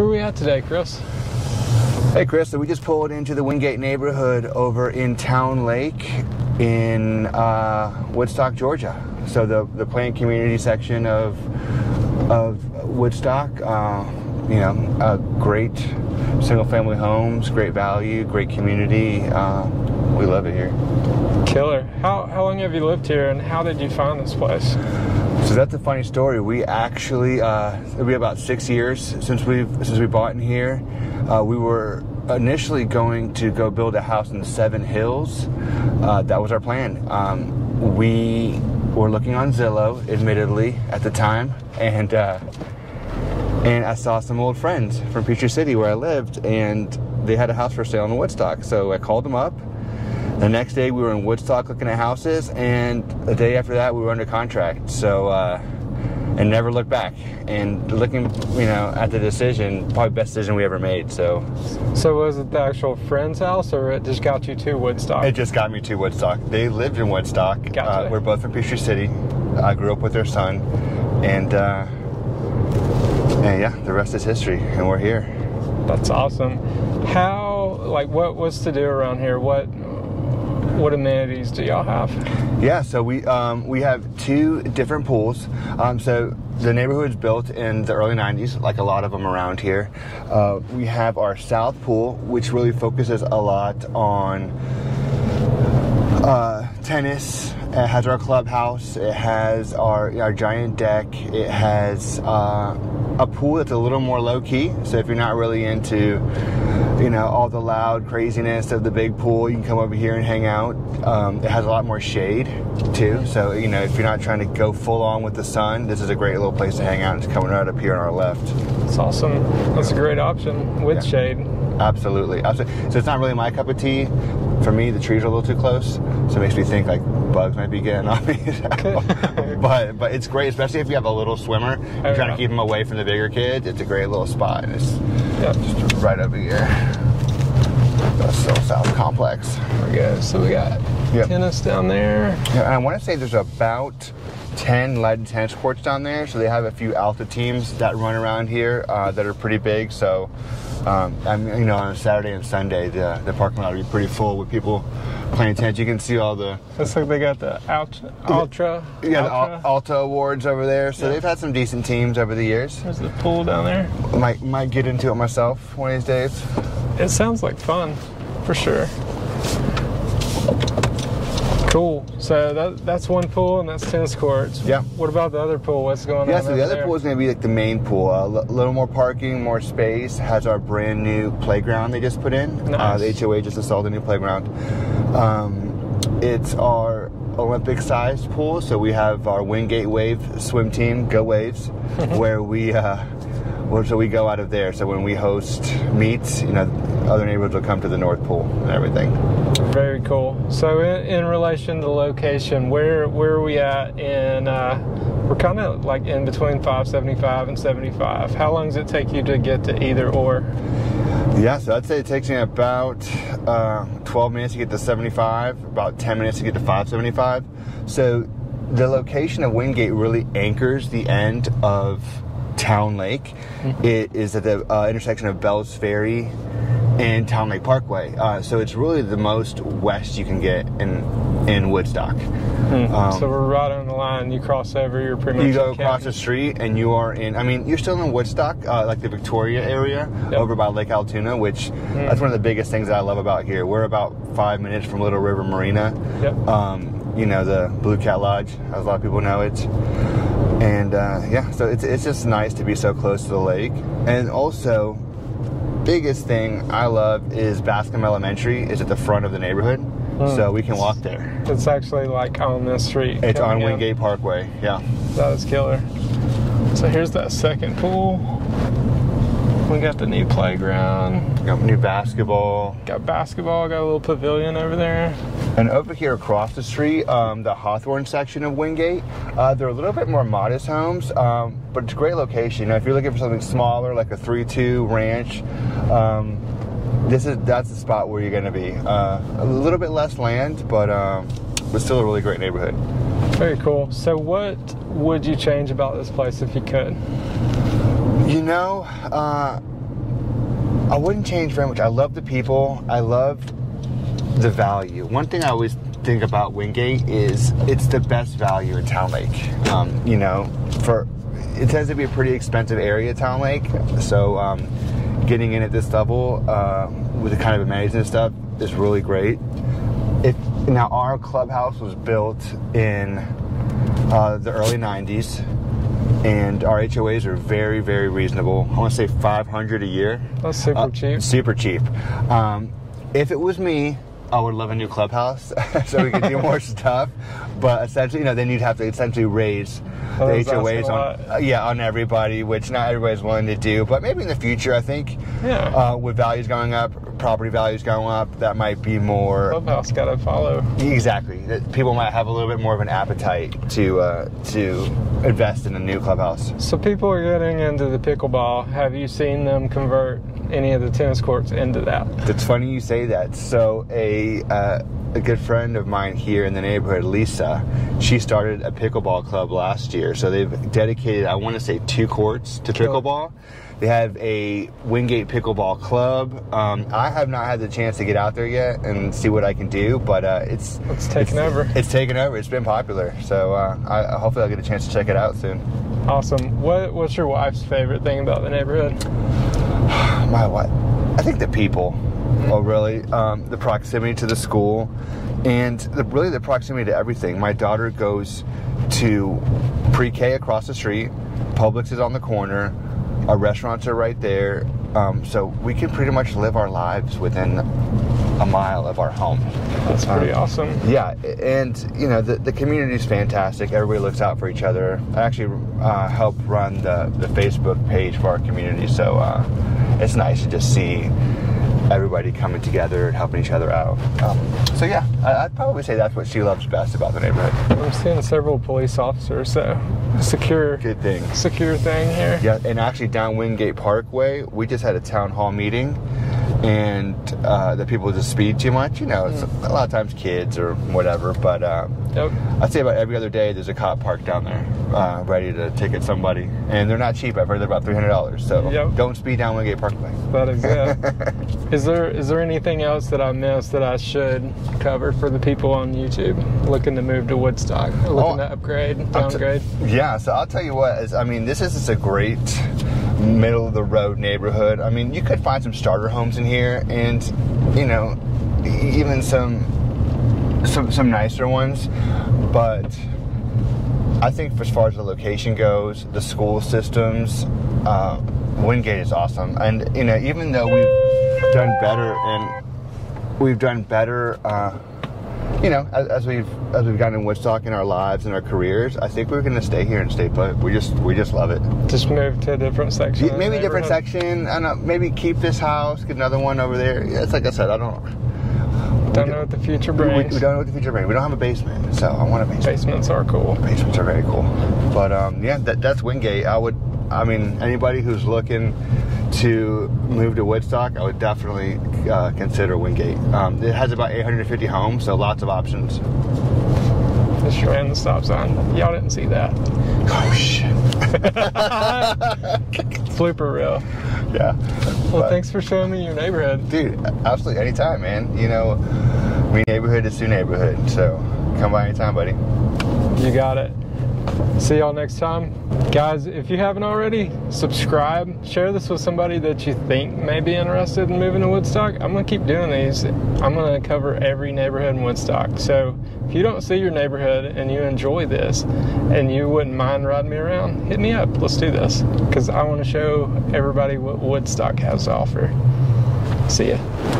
Where are we at today, Chris? Hey Chris, so we just pulled into the Wyngate neighborhood over in Town Lake in uh, Woodstock, Georgia. So the the planned community section of of Woodstock, uh, you know, uh, great single family homes, great value, great community. Uh, we love it here. Killer. How, how long have you lived here and how did you find this place? So that's a funny story. We actually uh, it'll be about six years since we've since we bought in here. Uh, we were initially going to go build a house in the Seven Hills. Uh, that was our plan. Um, we were looking on Zillow, admittedly, at the time, and uh, and I saw some old friends from Peachtree City where I lived, and they had a house for sale in Woodstock. So I called them up. The next day we were in Woodstock looking at houses, and the day after that we were under contract. So, uh, and never looked back. And looking, you know, at the decision, probably best decision we ever made. So, So was it the actual friend's house or it just got you to Woodstock? it just got me to Woodstock. They lived in Woodstock. Gotcha. Uh, we're both from Peachtree City. I grew up with their son, and uh, and yeah, the rest is history, and we're here. That's awesome. How, like, what was to do around here? What what amenities do y'all have? Yeah, so we um, we have two different pools. Um, so the neighborhood's built in the early '90s, like a lot of them around here. Uh, we have our south pool, which really focuses a lot on uh, tennis. It has our clubhouse. It has our our giant deck. It has uh, a pool that's a little more low key. So if you're not really into, you know, all the loud craziness of the big pool, you can come over here and hang out. Um, it has a lot more shade too. So you know, if you're not trying to go full on with the sun, this is a great little place to hang out. It's coming right up here on our left. It's awesome. That's a great option with Yeah. shade. Absolutely. Absolutely. So it's not really my cup of tea. For me, the trees are a little too close, so it makes me think like bugs might be getting on me. but but it's great, especially if you have a little swimmer. You're Oh, trying to keep them away from the bigger kids. It's a great little spot, and it's Yep. just right over here. Still South Complex. There we go. So we got Yep. tennis down there. Yeah, and I want to say there's about 10 lead tennis courts down there. So they have a few Alta teams that run around here uh, that are pretty big. So, um, I mean, you know, on a Saturday and Sunday, the, the parking lot will be pretty full with people playing tennis. You can see all the Looks like they got the ultra. ultra yeah the ultra. Al- Alta awards over there. So Yeah. they've had some decent teams over the years. There's the pool down there. Might might get into it myself one of these days. It sounds like fun, for sure. Cool. So that, that's one pool and that's tennis courts. Yeah. What about the other pool? What's going Yeah, on? Yeah. So the other there? pool is going to be like the main pool. A l- little more parking, more space. Has our brand new playground they just put in. Uh, Nice. the HOA just installed a new playground. Um, it's our Olympic sized pool. So we have our Wyngate Wave swim team, Go Waves, where we. Uh, well, so we go out of there. So when we host meets, you know, other neighborhoods will come to the North Pool and everything. Very cool. So in, in relation to the location, where where are we at in? Uh, we're kind of like in between 575 and 75. How long does it take you to get to either or? Yeah, so I'd say it takes me about uh, 12 minutes to get to 75, about 10 minutes to get to 575. So the location of Wyngate really anchors the end of Town Lake. It is at the uh, intersection of Bell's Ferry and Town Lake Parkway. Uh, so it's really the most west you can get in in Woodstock. Um, so we're right on the line. You cross over, you're pretty much. you go across the street and you are in. I mean, you're still in Woodstock, uh, like the Victoria area, Yep. over by Lake Allatoona, which that's one of the biggest things that I love about here. We're about five minutes from Little River Marina. Yep. Um, you know the Blue Cat Lodge, as a lot of people know it. And uh, yeah, so it's it's just nice to be so close to the lake, and also. Biggest thing I love is Bascomb Elementary is at the front of the neighborhood, so we can walk there. It's actually like on this street. It's on in. Wyngate Parkway, yeah. That is killer. So here's that second pool. We got the new playground. Got new basketball, Got basketball. Got a little pavilion over there. And over here across the street, um, the Hawthorne section of Wyngate, uh, they're a little bit more modest homes, um, but it's a great location. Know, if you're looking for something smaller, like a 3-2 ranch, um, this is that's the spot where you're going to be. Uh, a little bit less land, but um, but still a really great neighborhood. Very cool. So what would you change about this place if you could? You know, uh, I wouldn't change very much. I love the people. I love the value. One thing I always think about Wyngate is it's the best value in Town Lake. Um, you know, for it tends to be a pretty expensive area, Town Lake. So um, getting in at this level uh, with the kind of amenities and stuff is really great. If now our clubhouse was built in uh, the early '90s, and our HOAs are very, very reasonable. I want to say 500 a year. That's super Uh, cheap. Super cheap. Um, if it was me, I would love a new clubhouse so we could do more stuff. But essentially, you know, then you'd have to essentially raise Oh, the HOAs on, uh, yeah, on everybody, which not everybody's willing to do. But maybe in the future, I think, Yeah. uh, with values going up, property values going up, that might be more Clubhouse got to follow. Exactly. People might have a little bit more of an appetite to uh, to invest in a new clubhouse. So people are getting into the pickleball. Have you seen them convert any of the tennis courts into that? It's funny you say that. So a uh, a good friend of mine here in the neighborhood, Lisa, she started a pickleball club last year. So they've dedicated, I want to say, two courts to pickleball. They have a Wyngate Pickleball Club. Um, I have not had the chance to get out there yet and see what I can do, but uh, it's It's taken over. It's taken over. It's been popular. So uh, I, hopefully I'll get a chance to check it out soon. Awesome. What What's your wife's favorite thing about the neighborhood? My what? I think the people. Oh, really? Um, the proximity to the school, and the, really the proximity to everything. My daughter goes to pre-K across the street. Publix is on the corner. Our restaurants are right there. Um, so we can pretty much live our lives within a mile of our home. That's pretty Um, awesome. Yeah, and you know the the community is fantastic. Everybody looks out for each other. I actually uh, help run the the Facebook page for our community, so uh, it's nice to just see everybody coming together and helping each other out. Um, so yeah, I, I'd probably say that's what she loves best about the neighborhood. I'm seeing several police officers, so secure, Good thing. secure thing here. Yeah, and actually down Wyngate Parkway, we just had a town hall meeting, and uh, the people just speed too much. You know, it's a lot of times kids or whatever, but. Uh, Yep. I'd say about every other day there's a cop parked down there, uh, ready to ticket somebody, and they're not cheap. I've heard they're about three hundred dollars. So Yep. don't speed down Wyngate Parkway. That is it. is there is there anything else that I missed that I should cover for the people on YouTube looking to move to Woodstock, looking Oh, to upgrade, I'll t- downgrade? yeah, so I'll tell you what. Is, I mean, this is just a great middle of the road neighborhood. I mean, you could find some starter homes in here, and you know, even some some some nicer ones, but. I think, as far as the location goes, the school systems, uh, Wyngate is awesome, and you know, even though we've done better and we've done better, uh, you know, as, as we've as we've gotten in Woodstock in our lives and our careers, I think we're going to stay here and stay put. We just we just love it. Just move to a different section. the Maybe a different section. I don't know. Maybe keep this house, get another one over there. Yeah, it's like I said. I don't. Don't know what the future We, we brings. don't know what the future brings. We don't have a basement, so I want a basement. Basements are cool. Basements are very cool. But um, yeah, that, that's Wyngate. I would, I mean, anybody who's looking to move to Woodstock, I would definitely uh, consider Wyngate. Um, it has about 850 homes, so lots of options. Just ran the stop sign. Y'all didn't see that. Oh shit! Flooper reel. Yeah. Well, But, thanks for showing me your neighborhood. dude. Absolutely, anytime, man. You know, we neighborhood is new neighborhood, so come by anytime, buddy. You got it. See y'all next time. Guys, if you haven't already, subscribe. Share this with somebody that you think may be interested in moving to Woodstock. I'm going to keep doing these. I'm going to cover every neighborhood in Woodstock. So if you don't see your neighborhood and you enjoy this and you wouldn't mind riding me around, hit me up. Let's do this because I want to show everybody what Woodstock has to offer. See ya.